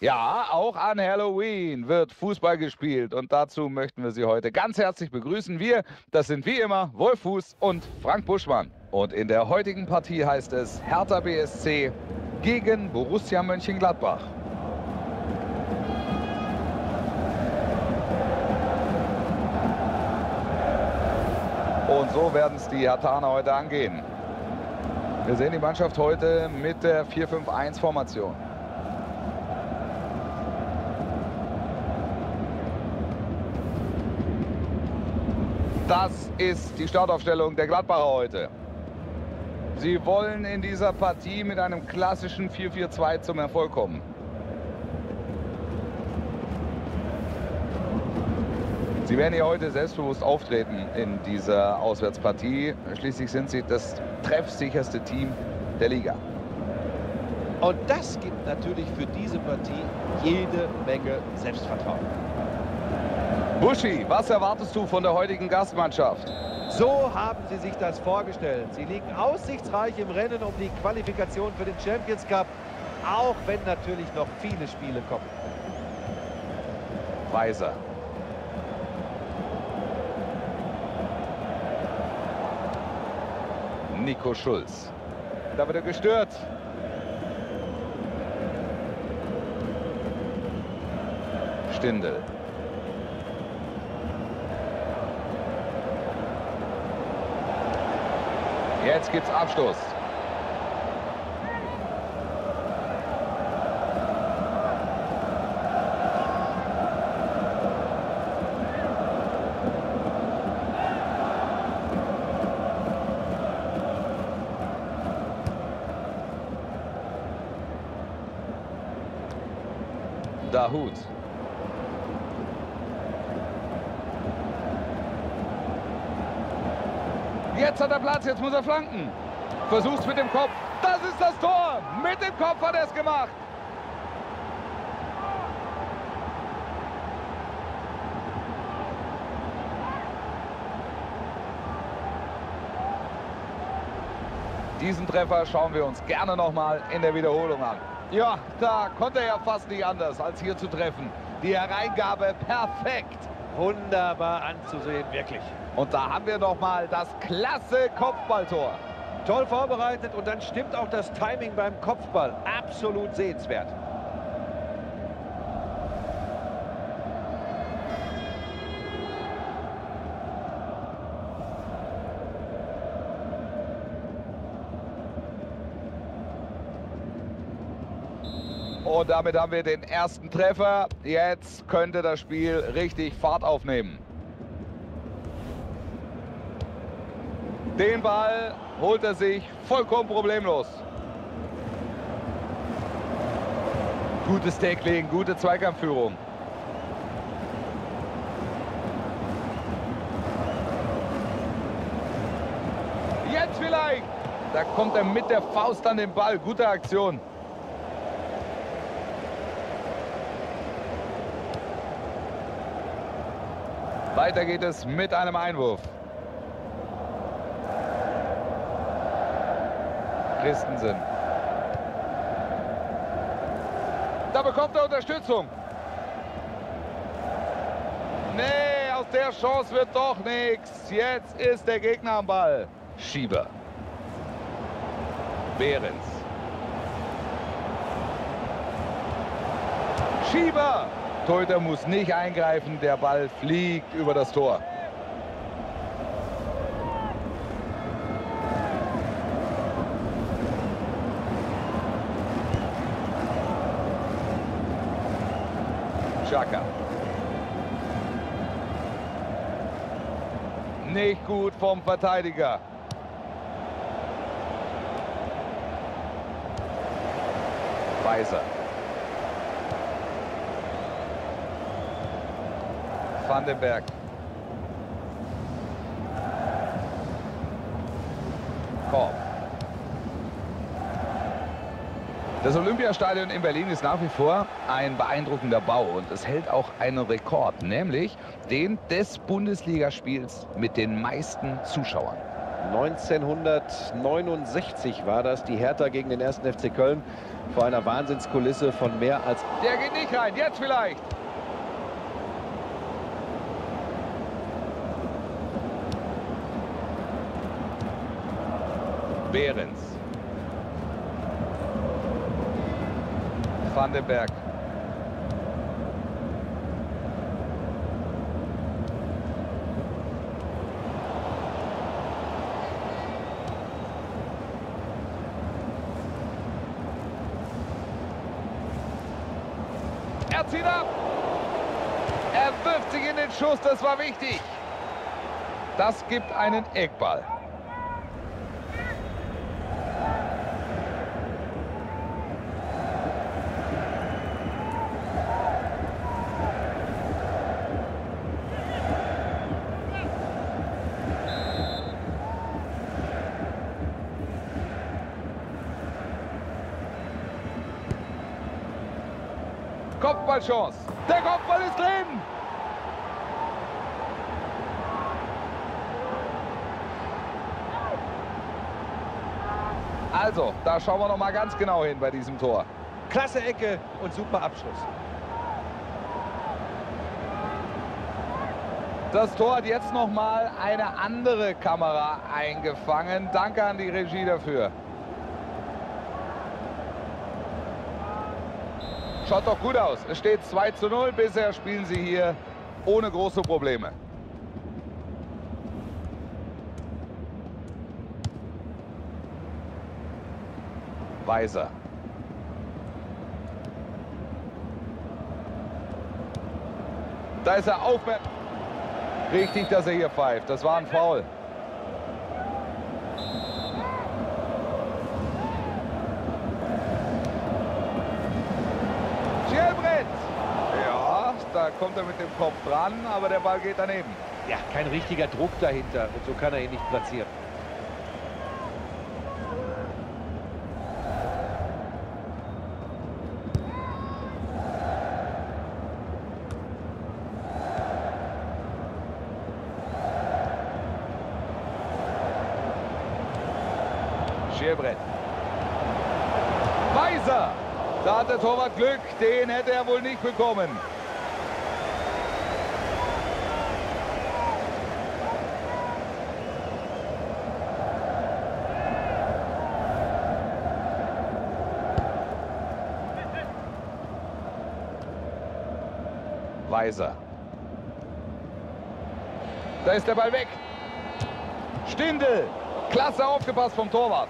Ja, auch an Halloween wird Fußball gespielt und dazu möchten wir Sie heute ganz herzlich begrüßen. Wir, das sind wie immer Wolf Fuß und Frank Buschmann. Und in der heutigen Partie heißt es Hertha BSC gegen Borussia Mönchengladbach. Und so werden es die Hertaner heute angehen. Wir sehen die Mannschaft heute mit der 4-5-1-Formation. Das ist die Startaufstellung der Gladbacher heute. Sie wollen in dieser Partie mit einem klassischen 4-4-2 zum Erfolg kommen. Sie werden hier heute selbstbewusst auftreten in dieser Auswärtspartie. Schließlich sind sie das treffsicherste Team der Liga. Und das gibt natürlich für diese Partie jede Menge Selbstvertrauen. Buschi, was erwartest du von der heutigen Gastmannschaft? So haben sie sich das vorgestellt. Sie liegen aussichtsreich im Rennen um die Qualifikation für den Champions Cup, auch wenn natürlich noch viele Spiele kommen. Weiser. Nico Schulz. Da wird er gestört. Stindel. Jetzt gibt's Abstoß. Jetzt hat er Platz, jetzt muss er flanken. Versucht's mit dem Kopf. Das ist das Tor. Mit dem Kopf hat er es gemacht. Diesen Treffer schauen wir uns gerne nochmal in der Wiederholung an. Ja, da konnte er ja fast nicht anders, als hier zu treffen. Die Hereingabe perfekt. Wunderbar anzusehen, wirklich. Und da haben wir noch mal das klasse Kopfballtor. Toll vorbereitet und dann stimmt auch das Timing beim Kopfball. Absolut sehenswert. Und damit haben wir den ersten Treffer. Jetzt könnte das Spiel richtig Fahrt aufnehmen. Den Ball holt er sich vollkommen problemlos. Gutes Tackling, gute Zweikampfführung. Jetzt vielleicht. Da kommt er mit der Faust an den Ball. Gute Aktion. Weiter geht es mit einem Einwurf. Christensen. Da bekommt er Unterstützung. Nee, aus der Chance wird doch nichts. Jetzt ist der Gegner am Ball. Schieber. Behrens. Schieber. Torhüter muss nicht eingreifen. Der Ball fliegt über das Tor. Xhaka. Nicht gut vom Verteidiger. Weiser. Vandenberg. Korb. Das Olympiastadion in Berlin ist nach wie vor ein beeindruckender Bau und es hält auch einen Rekord, nämlich den des Bundesligaspiels mit den meisten Zuschauern. 1969 war das, die Hertha gegen den 1. FC Köln vor einer Wahnsinnskulisse von mehr als... Der geht nicht rein, jetzt vielleicht. Behrens. Vandenberg. Er zieht ab. Er wirft sich in den Schuss, das war wichtig. Das gibt einen Eckball. Kopfballchance. Der Kopfball ist drin. Also, da schauen wir noch mal ganz genau hin bei diesem Tor. Klasse Ecke und super Abschluss. Das Tor hat jetzt noch mal eine andere Kamera eingefangen. Danke an die Regie dafür. Schaut doch gut aus. Es steht 2 zu 0. Bisher spielen sie hier ohne große Probleme. Weiser. Da ist er aufmerksam. Richtig, dass er hier pfeift. Das war ein Foul. Schierbrett. Ja, da kommt er mit dem Kopf dran, aber der Ball geht daneben. Ja, kein richtiger Druck dahinter und so kann er ihn nicht platzieren. Schierbrett. Weiser. Da hat der Torwart Glück. Den hätte er wohl nicht bekommen. Weiser. Da ist der Ball weg. Stindel. Klasse aufgepasst vom Torwart.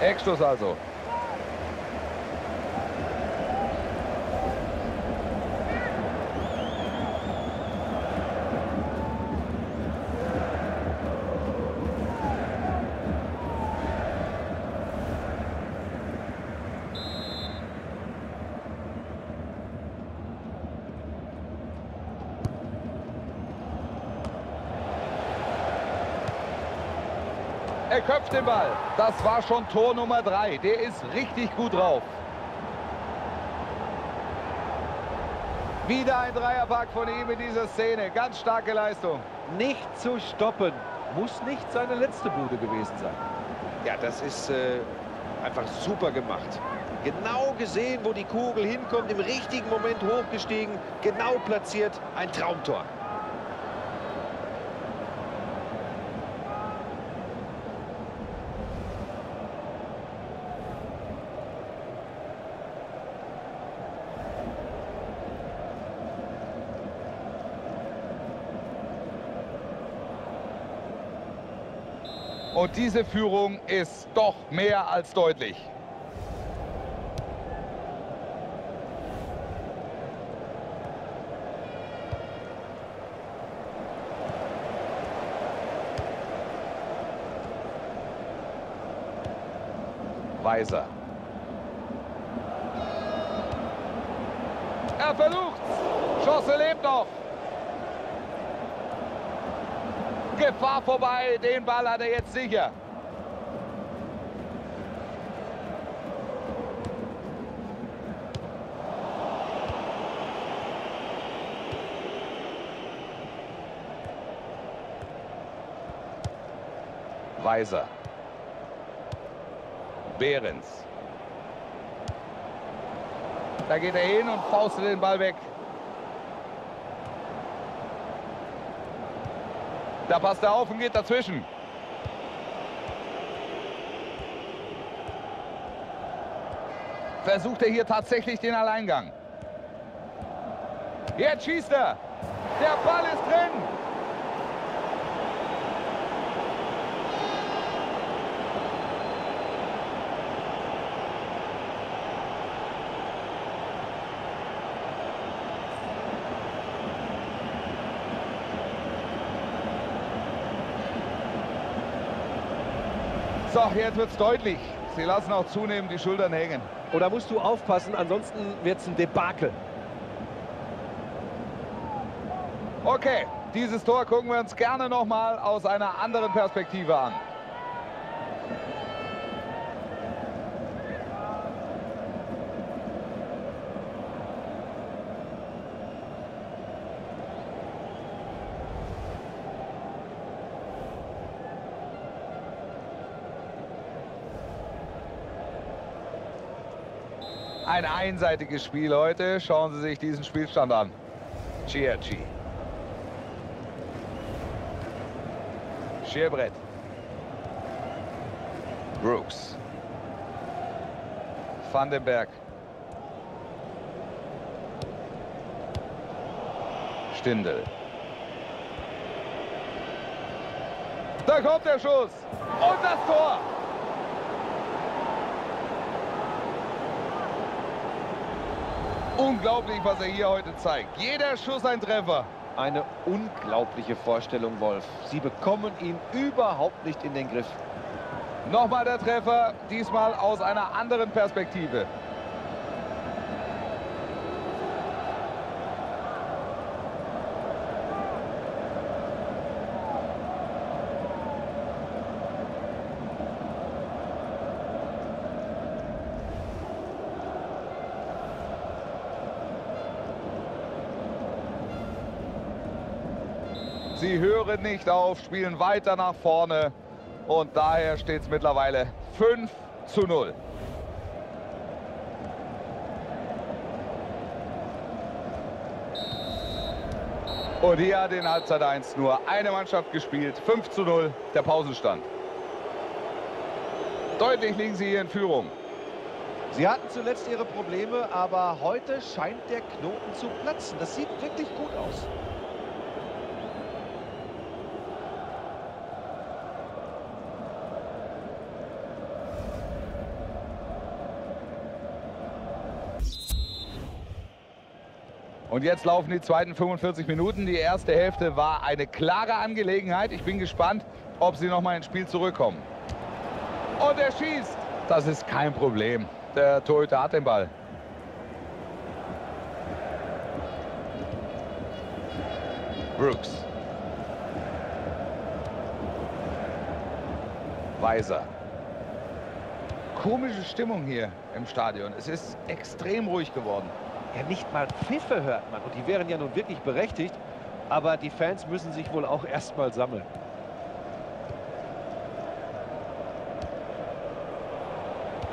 Eckstoß also. Er köpft den Ball. Das war schon Tor Nummer drei. Der ist richtig gut drauf. Wieder ein Dreierpack von ihm in dieser Szene. Ganz starke Leistung. Nicht zu stoppen. Muss nicht seine letzte Bude gewesen sein. Ja, das ist äh, einfach super gemacht. Genau gesehen, wo die Kugel hinkommt, im richtigen Moment hochgestiegen, genau platziert, ein Traumtor. Diese Führung ist doch mehr als deutlich. Weiser. Er versucht. Chance lebt noch. Gefahr vorbei. Den Ball hat er jetzt sicher. Weiser. Behrens. Da geht er hin und faustet den Ball weg. Da passt er auf und geht dazwischen. Versucht er hier tatsächlich den Alleingang. Jetzt schießt er. Der Ball ist drin. So, jetzt wird es deutlich. Sie lassen auch zunehmend die Schultern hängen. Oder musst du aufpassen, ansonsten wird es ein Debakel. Okay, dieses Tor gucken wir uns gerne noch mal aus einer anderen Perspektive an. Ein einseitiges Spiel heute. Schauen Sie sich diesen Spielstand an. Chiachi. Schierbrett. Brooks. Vandenberg. Stindel. Da kommt der Schuss. Und das Tor. Unglaublich, was er hier heute zeigt. Jeder Schuss ein Treffer. Eine unglaubliche Vorstellung, Wolf. Sie bekommen ihn überhaupt nicht in den Griff. Nochmal der Treffer, diesmal aus einer anderen Perspektive. Sie hören nicht auf, spielen weiter nach vorne. Und daher steht es mittlerweile 5 zu 0. Und hier hat in Halbzeit 1 nur eine Mannschaft gespielt. 5 zu 0, der Pausenstand. Deutlich liegen sie hier in Führung. Sie hatten zuletzt ihre Probleme, aber heute scheint der Knoten zu platzen. Das sieht wirklich gut aus. Und jetzt laufen die zweiten 45 Minuten. Die erste Hälfte war eine klare Angelegenheit. Ich bin gespannt, ob sie noch mal ins Spiel zurückkommen. Und er schießt. Das ist kein Problem. Der Torhüter hat den Ball. Brooks. Weiser. Komische Stimmung hier im Stadion. Es ist extrem ruhig geworden. Ja, nicht mal Pfiffe hört man. Und die wären ja nun wirklich berechtigt. Aber die Fans müssen sich wohl auch erstmal sammeln.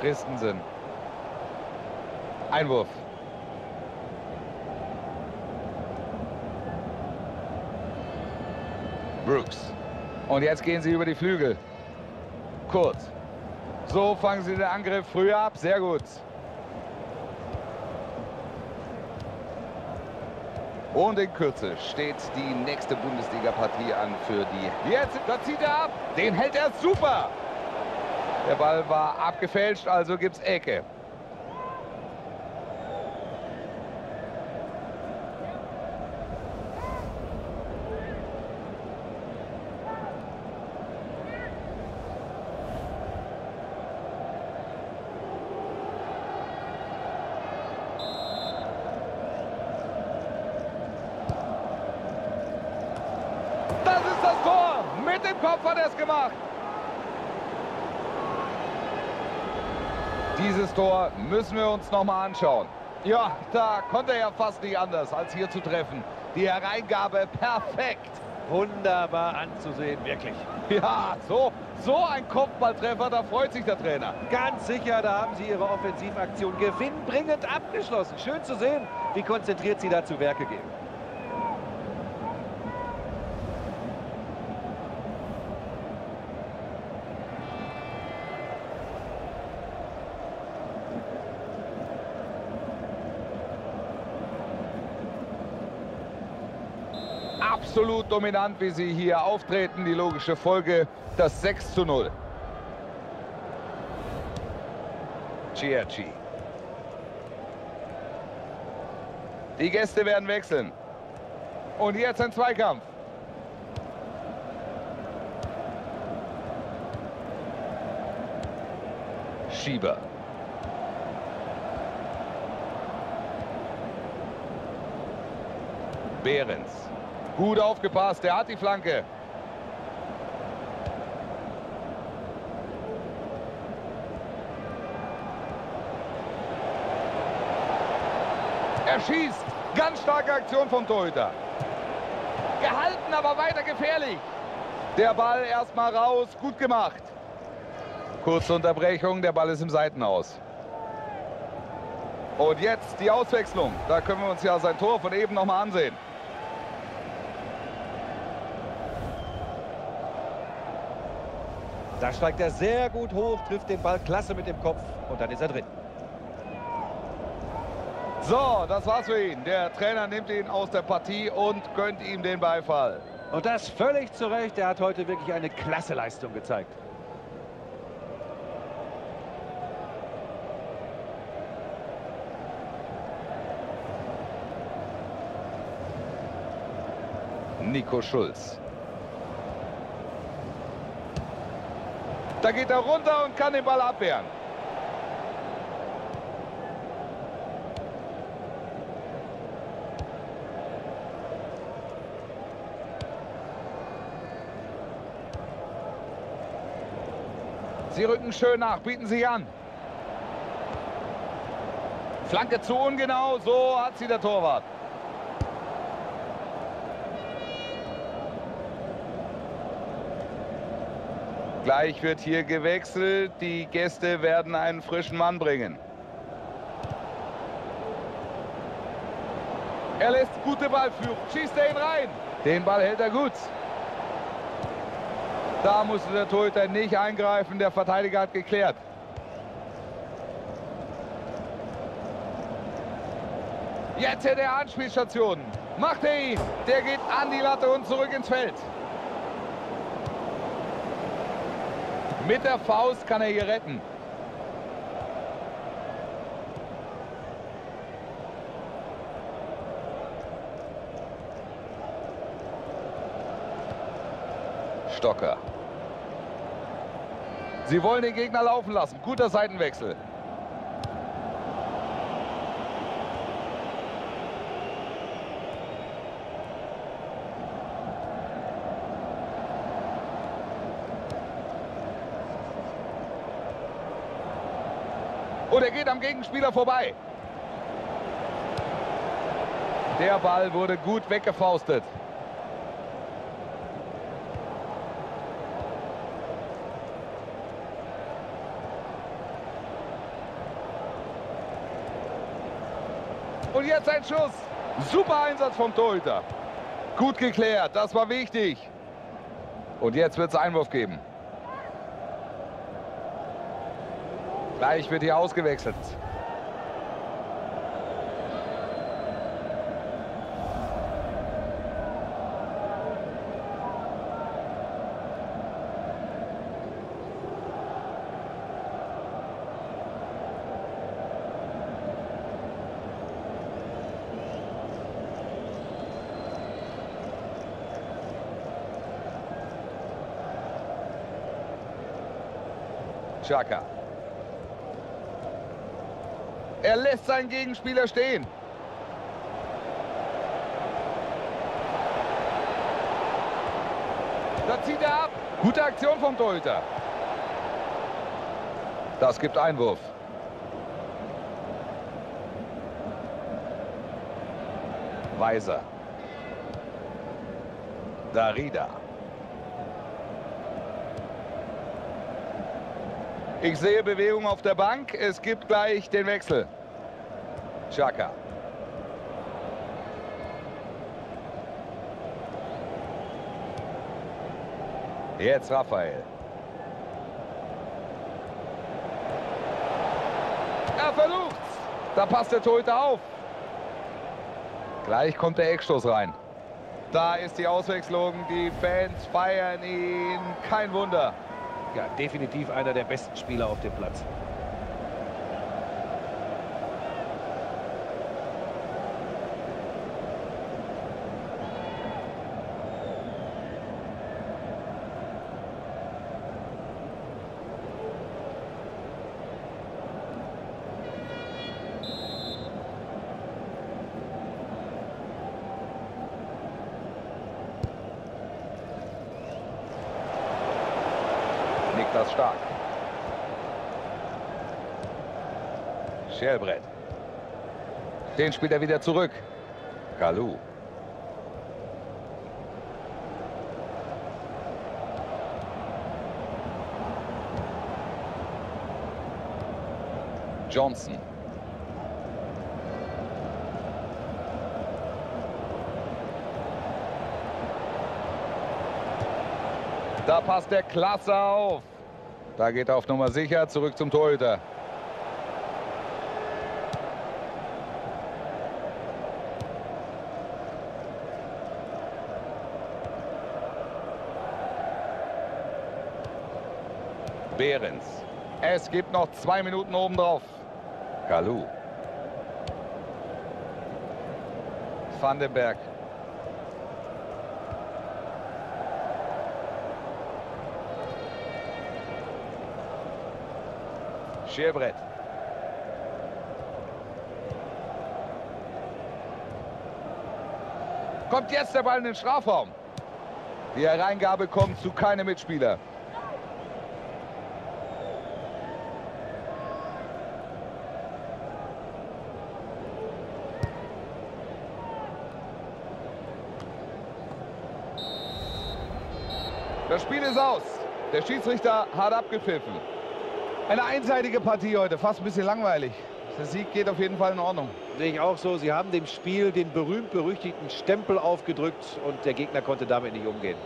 Christensen. Einwurf. Brooks. Und jetzt gehen sie über die Flügel. Kurz. So fangen sie den Angriff früh ab. Sehr gut. Und in Kürze steht die nächste Bundesliga-Partie an für die. Jetzt, da zieht er ab. Den hält er super. Der Ball war abgefälscht, also gibt es Ecke. Das ist das Tor. Mit dem Kopf hat er es gemacht. Dieses Tor müssen wir uns noch mal anschauen. Ja, da konnte er ja fast nicht anders, als hier zu treffen. Die Hereingabe perfekt. Wunderbar anzusehen, wirklich. Ja, so, so ein Kopfballtreffer, da freut sich der Trainer. Ganz sicher, da haben sie ihre Offensivaktion gewinnbringend abgeschlossen. Schön zu sehen, wie konzentriert sie da zu Werke gehen. Absolut dominant, wie sie hier auftreten. Die logische Folge, das 6 zu 0. Ciaci. Die Gäste werden wechseln. Und jetzt ein Zweikampf. Schieber. Behrens. Gut aufgepasst, der hat die Flanke. Er schießt. Ganz starke Aktion vom Torhüter. Gehalten, aber weiter gefährlich. Der Ball erstmal raus. Gut gemacht. Kurze Unterbrechung. Der Ball ist im Seitenhaus. Und jetzt die Auswechslung. Da können wir uns ja sein Tor von eben noch mal ansehen. Da steigt er sehr gut hoch, trifft den Ball klasse mit dem Kopf und dann ist er drin. So, das war's für ihn. Der Trainer nimmt ihn aus der Partie und gönnt ihm den Beifall. Und das völlig zu Recht. Er hat heute wirklich eine klasse Leistung gezeigt. Nico Schulz. Da geht er runter und kann den Ball abwehren. Sie rücken schön nach, bieten sich an. Flanke zu ungenau, so hat sie der Torwart. Gleich wird hier gewechselt. Die Gäste werden einen frischen Mann bringen. Er lässt gute Ballführung. Schießt er ihn rein. Den Ball hält er gut. Da musste der Torhüter nicht eingreifen. Der Verteidiger hat geklärt. Jetzt hätte er Anspielstationen. Macht er ihn. Der geht an die Latte und zurück ins Feld. Mit der Faust kann er hier retten. Stocker. Sie wollen den Gegner laufen lassen. Guter Seitenwechsel. Geht am Gegenspieler vorbei. Der Ball wurde gut weggefaustet. Und jetzt ein Schuss. Super Einsatz vom Torhüter. Gut geklärt, das war wichtig. Und jetzt wird es Einwurf geben. Gleich wird hier ausgewechselt. Chaka. Er lässt seinen Gegenspieler stehen. Da zieht er ab. Gute Aktion vom Torhüter. Das gibt Einwurf. Weiser. Darida. Ich sehe Bewegung auf der Bank. Es gibt gleich den Wechsel. Chaka. Jetzt Raphael. Er versucht's. Da passt der Torhüter auf. Gleich kommt der Eckstoß rein. Da ist die Auswechslung. Die Fans feiern ihn. Kein Wunder. Ja, definitiv einer der besten Spieler auf dem Platz. Niklas Stark. Scherbrett. Den spielt er wieder zurück. Kalu. Johnson. Da passt der klasse auf. Da geht er auf Nummer sicher. Zurück zum Torhüter. Behrens. Es gibt noch zwei Minuten obendrauf. Kalu. Vandenberg. Scherbrett. Kommt jetzt der Ball in den Strafraum. Die Hereingabe kommt zu keinem Mitspieler. Das Spiel ist aus. Der Schiedsrichter hat abgepfiffen. Eine einseitige Partie heute, fast ein bisschen langweilig. Der Sieg geht auf jeden Fall in Ordnung. Sehe ich auch so. Sie haben dem Spiel den berühmt-berüchtigten Stempel aufgedrückt und der Gegner konnte damit nicht umgehen.